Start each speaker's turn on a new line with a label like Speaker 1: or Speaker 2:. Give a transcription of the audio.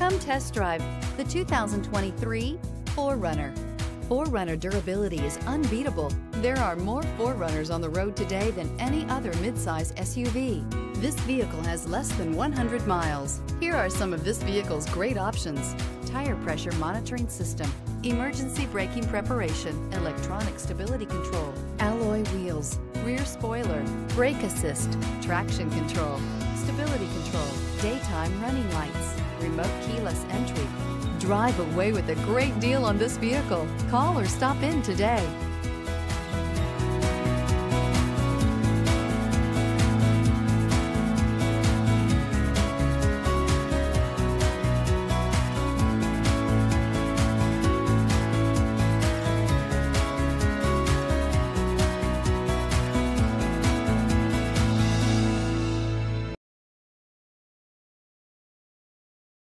Speaker 1: Come test drive the 2023 4Runner. 4Runner durability is unbeatable. There are more 4Runners on the road today than any other midsize SUV. This vehicle has less than 100 miles. Here are some of this vehicle's great options. Tire pressure monitoring system, emergency braking preparation, electronic stability control, alloy wheels, rear spoiler, brake assist, traction control, stability control, daytime running lights, remote keyless entry. Drive away with a great deal on this vehicle. Call or stop in today.